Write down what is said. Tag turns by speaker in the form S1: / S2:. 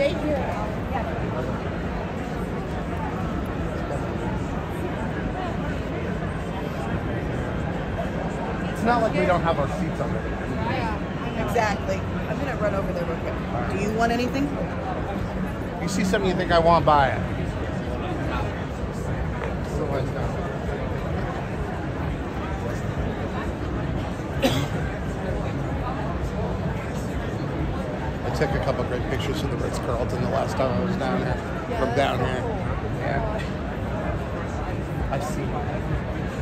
S1: Stay here.
S2: It's not like we don't have our seats already.
S1: Exactly. I'm gonna run over there real quick. Do you want anything?
S2: You see something you think I want, buy it. I took a couple great pictures of the Ritz Carlton the last time I was down here. From down here. Yeah. I've seen it.